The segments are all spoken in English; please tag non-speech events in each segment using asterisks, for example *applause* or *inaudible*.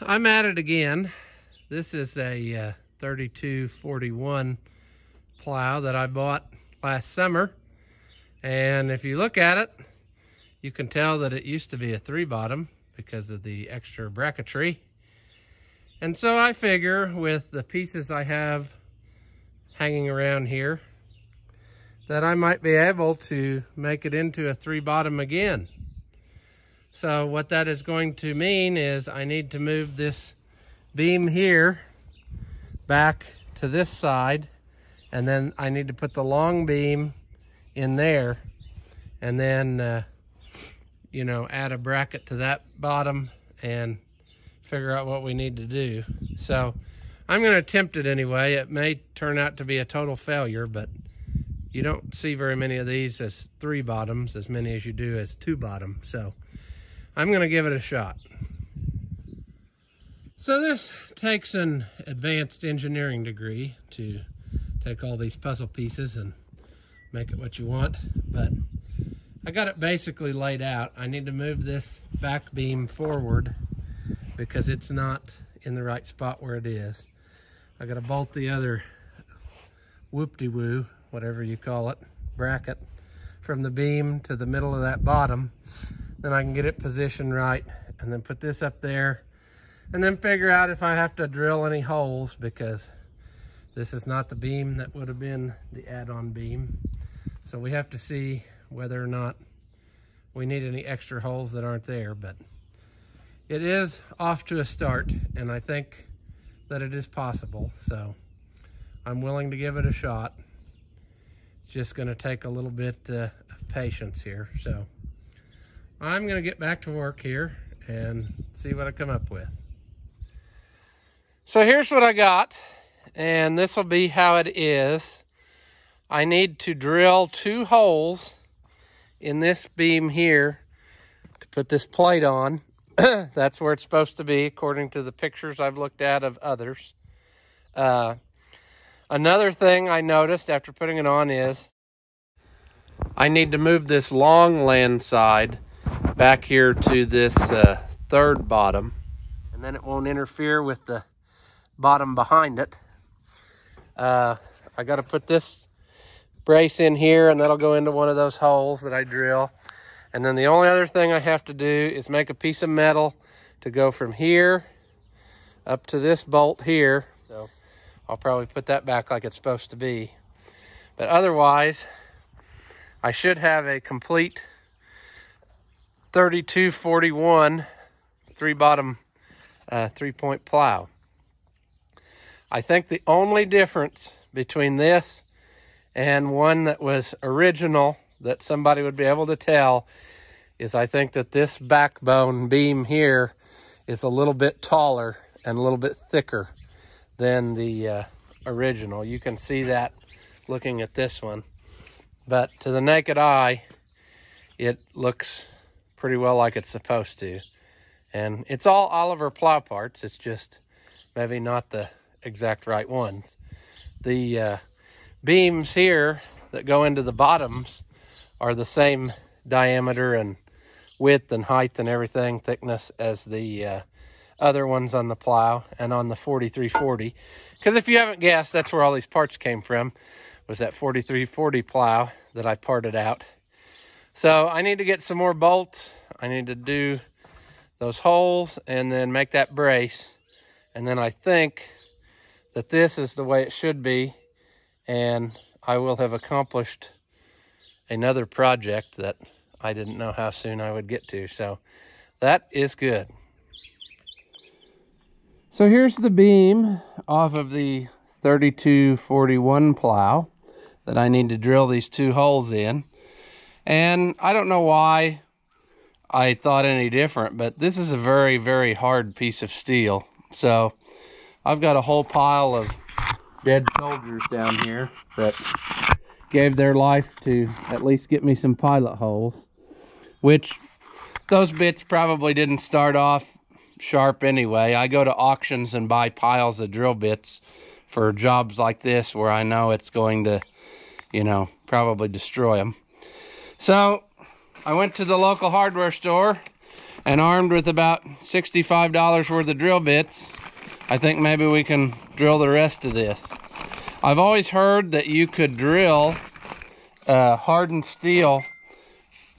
I'm at it again. This is a uh, 3241 plow that I bought last summer. And if you look at it, you can tell that it used to be a three bottom because of the extra bracketry. And so I figure with the pieces I have hanging around here that I might be able to make it into a three bottom again. So what that is going to mean is I need to move this beam here back to this side and then I need to put the long beam in there and then uh, you know add a bracket to that bottom and figure out what we need to do. So I'm going to attempt it anyway. It may turn out to be a total failure but you don't see very many of these as three bottoms as many as you do as two bottom so I'm going to give it a shot. So this takes an advanced engineering degree to take all these puzzle pieces and make it what you want, but I got it basically laid out. I need to move this back beam forward because it's not in the right spot where it is. I got to bolt the other whoop-de-woo, whatever you call it, bracket from the beam to the middle of that bottom then I can get it positioned right and then put this up there and then figure out if I have to drill any holes because this is not the beam that would have been the add-on beam. So we have to see whether or not we need any extra holes that aren't there, but it is off to a start and I think that it is possible. So I'm willing to give it a shot. It's just gonna take a little bit uh, of patience here. So I'm going to get back to work here and see what I come up with. So here's what I got, and this will be how it is. I need to drill two holes in this beam here to put this plate on. *clears throat* That's where it's supposed to be, according to the pictures I've looked at of others. Uh, another thing I noticed after putting it on is I need to move this long land side back here to this uh, third bottom and then it won't interfere with the bottom behind it. Uh, I got to put this brace in here and that'll go into one of those holes that I drill. And then the only other thing I have to do is make a piece of metal to go from here up to this bolt here. So I'll probably put that back like it's supposed to be. But otherwise, I should have a complete 3241 three bottom uh, three point plow. I think the only difference between this and one that was original that somebody would be able to tell is I think that this backbone beam here is a little bit taller and a little bit thicker than the uh, original. You can see that looking at this one. But to the naked eye, it looks pretty well like it's supposed to. And it's all Oliver plow parts. It's just maybe not the exact right ones. The uh, beams here that go into the bottoms are the same diameter and width and height and everything, thickness as the uh, other ones on the plow and on the 4340. Because if you haven't guessed, that's where all these parts came from, was that 4340 plow that I parted out so I need to get some more bolts. I need to do those holes and then make that brace. And then I think that this is the way it should be. And I will have accomplished another project that I didn't know how soon I would get to. So that is good. So here's the beam off of the 3241 plow that I need to drill these two holes in. And I don't know why I thought any different, but this is a very, very hard piece of steel. So I've got a whole pile of dead soldiers down here that gave their life to at least get me some pilot holes, which those bits probably didn't start off sharp anyway. I go to auctions and buy piles of drill bits for jobs like this where I know it's going to, you know, probably destroy them. So I went to the local hardware store and armed with about $65 worth of drill bits, I think maybe we can drill the rest of this. I've always heard that you could drill uh, hardened steel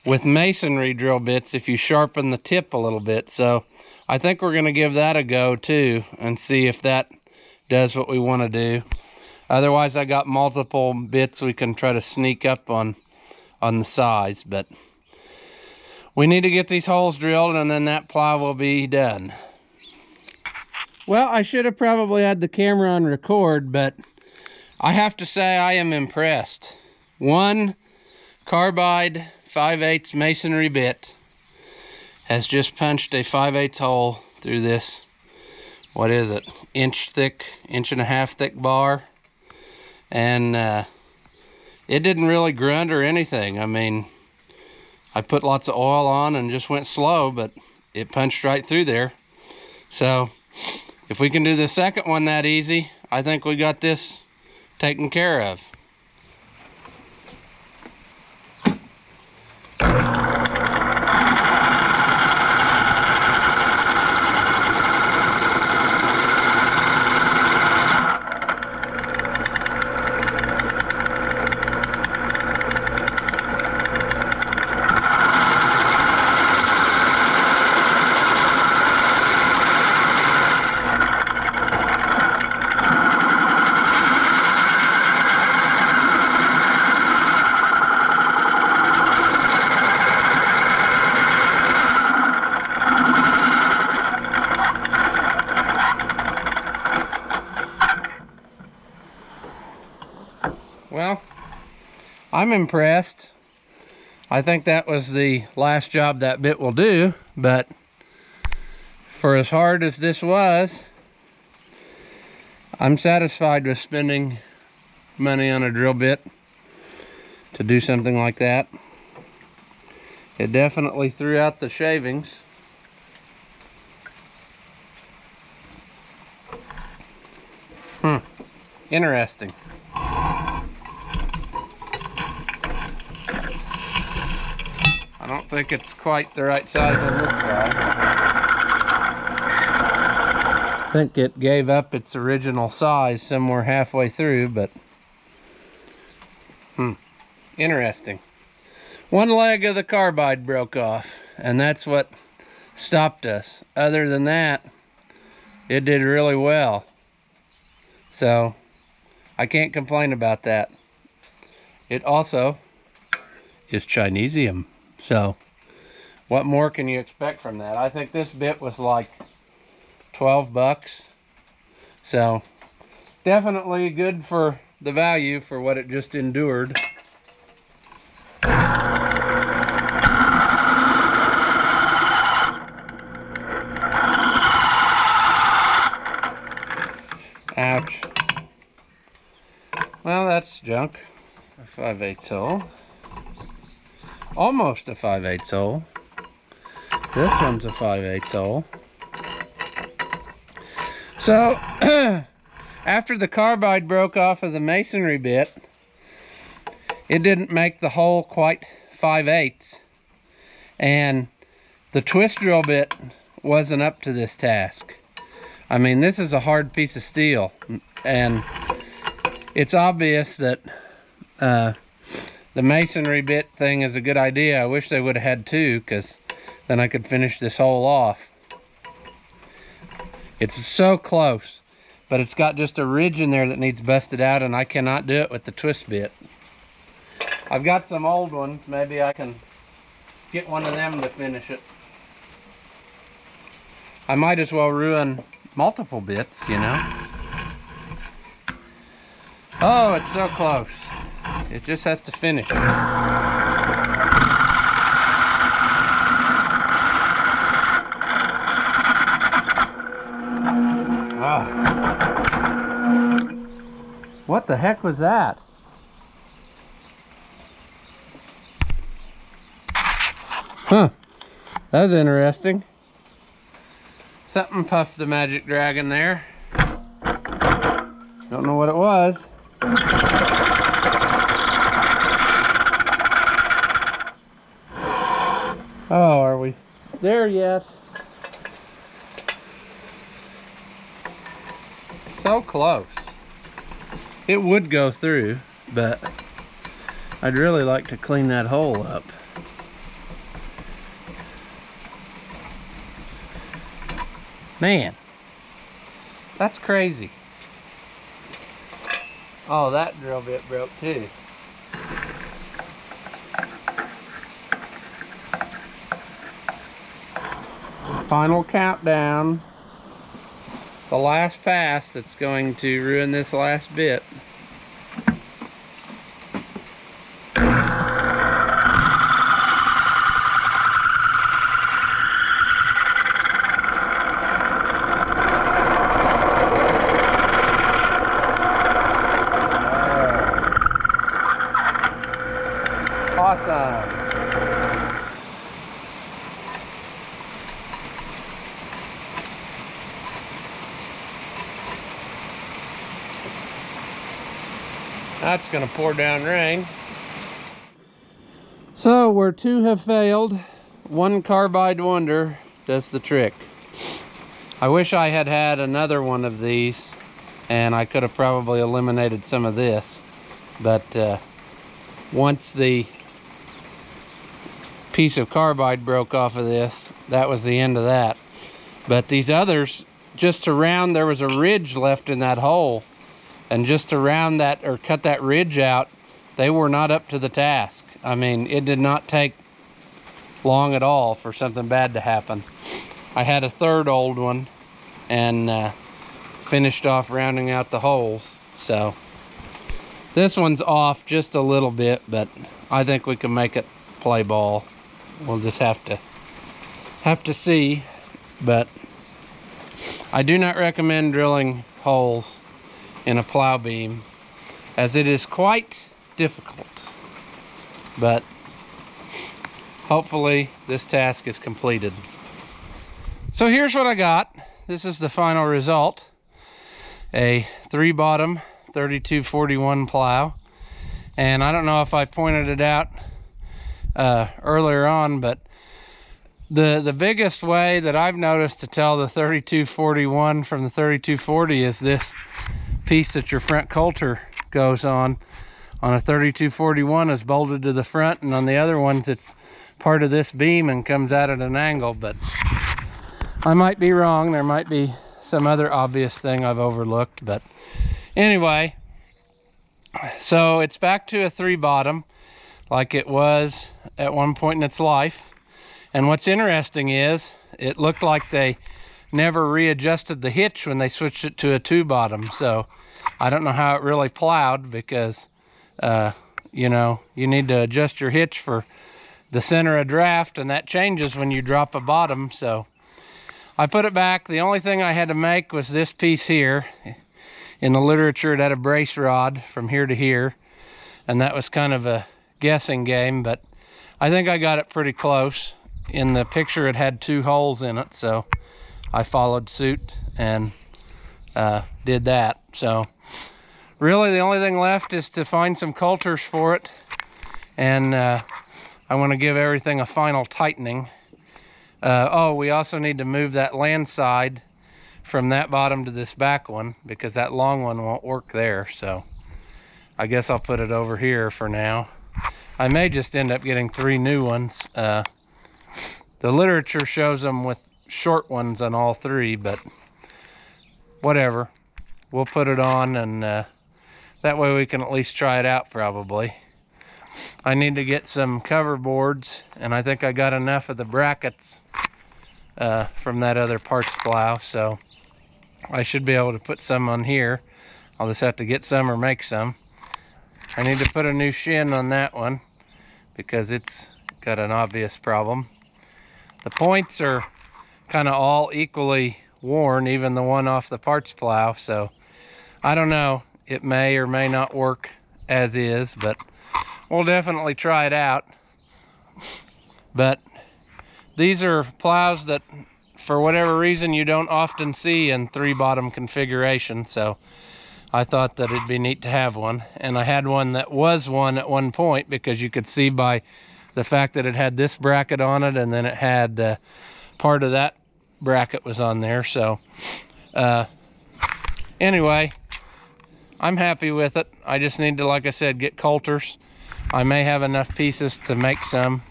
with masonry drill bits if you sharpen the tip a little bit. So I think we're gonna give that a go too and see if that does what we wanna do. Otherwise I got multiple bits we can try to sneak up on on the size, but we need to get these holes drilled and then that ply will be done. Well, I should have probably had the camera on record, but I have to say I am impressed. One carbide 5 8 masonry bit has just punched a 5 8 hole through this, what is it, inch thick, inch and a half thick bar. And uh, it didn't really grunt or anything. I mean, I put lots of oil on and just went slow, but it punched right through there. So if we can do the second one that easy, I think we got this taken care of. Well, I'm impressed. I think that was the last job that bit will do, but for as hard as this was, I'm satisfied with spending money on a drill bit to do something like that. It definitely threw out the shavings. Hmm, interesting. I don't think it's quite the right size on this side. I think it gave up its original size somewhere halfway through, but hmm, interesting. One leg of the carbide broke off, and that's what stopped us. Other than that, it did really well. So, I can't complain about that. It also is Chinesium. So, what more can you expect from that? I think this bit was like 12 bucks. So, definitely good for the value for what it just endured. Ouch. Well, that's junk. A 5 8 hole almost a 5 8 hole. This one's a 5 8 hole. So, *clears throat* after the carbide broke off of the masonry bit, it didn't make the hole quite 5 8 And the twist drill bit wasn't up to this task. I mean, this is a hard piece of steel. And it's obvious that uh, the masonry bit thing is a good idea. I wish they would have had two because then I could finish this hole off. It's so close, but it's got just a ridge in there that needs busted out and I cannot do it with the twist bit. I've got some old ones. Maybe I can get one of them to finish it. I might as well ruin multiple bits, you know. Oh, it's so close. It just has to finish. Ah. What the heck was that? Huh. That was interesting. Something puffed the magic dragon there. Don't know what it was. Oh, are we there yet. So close. It would go through, but I'd really like to clean that hole up. Man, that's crazy. Oh, that drill bit broke too. Final countdown. The last pass that's going to ruin this last bit. That's gonna pour down rain. So where two have failed, one carbide wonder does the trick. I wish I had had another one of these and I could have probably eliminated some of this. But uh, once the piece of carbide broke off of this, that was the end of that. But these others, just around, there was a ridge left in that hole. And just around that, or cut that ridge out, they were not up to the task. I mean, it did not take long at all for something bad to happen. I had a third old one and uh, finished off rounding out the holes. So this one's off just a little bit, but I think we can make it play ball. We'll just have to have to see. But I do not recommend drilling holes in a plow beam as it is quite difficult. But hopefully this task is completed. So here's what I got. This is the final result. A three bottom 3241 plow. And I don't know if I pointed it out uh, earlier on, but the the biggest way that I've noticed to tell the 3241 from the 3240 is this piece that your front coulter goes on. On a 3241 is bolted to the front, and on the other ones it's part of this beam and comes out at an angle. But I might be wrong. There might be some other obvious thing I've overlooked. But anyway, so it's back to a three bottom like it was at one point in its life. And what's interesting is it looked like they never readjusted the hitch when they switched it to a two bottom. So I don't know how it really plowed because, uh, you know, you need to adjust your hitch for the center of draft and that changes when you drop a bottom. So I put it back. The only thing I had to make was this piece here. In the literature, it had a brace rod from here to here. And that was kind of a guessing game, but I think I got it pretty close. In the picture, it had two holes in it, so I followed suit and uh, did that. So really the only thing left is to find some coulters for it. And uh, I want to give everything a final tightening. Uh, oh, we also need to move that land side from that bottom to this back one because that long one won't work there. So I guess I'll put it over here for now. I may just end up getting three new ones. Uh, the literature shows them with short ones on all three, but whatever. We'll put it on and uh, that way we can at least try it out probably. I need to get some cover boards and I think I got enough of the brackets uh, from that other parts plow so I should be able to put some on here. I'll just have to get some or make some. I need to put a new shin on that one because it's got an obvious problem. The points are kind of all equally worn, even the one off the parts plow. So I don't know. It may or may not work as is, but we'll definitely try it out. But these are plows that for whatever reason you don't often see in three bottom configuration. So I thought that it'd be neat to have one. And I had one that was one at one point because you could see by the fact that it had this bracket on it and then it had uh, part of that bracket was on there. So uh, anyway, I'm happy with it. I just need to, like I said, get coulters. I may have enough pieces to make some.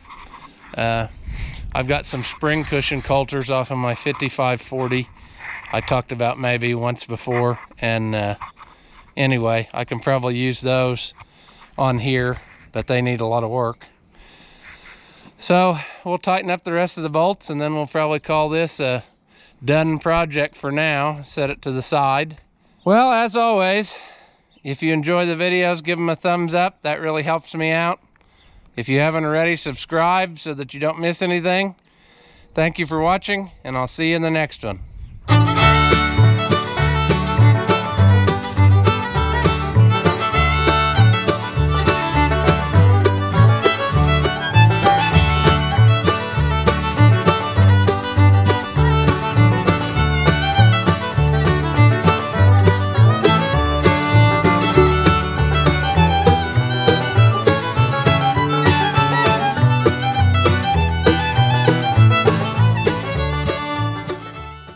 Uh, I've got some spring cushion coulters off of my 5540. I talked about maybe once before. And uh, anyway, I can probably use those on here, but they need a lot of work. So we'll tighten up the rest of the bolts and then we'll probably call this a done project for now. Set it to the side. Well, as always, if you enjoy the videos, give them a thumbs up. That really helps me out. If you haven't already, subscribe so that you don't miss anything. Thank you for watching, and I'll see you in the next one.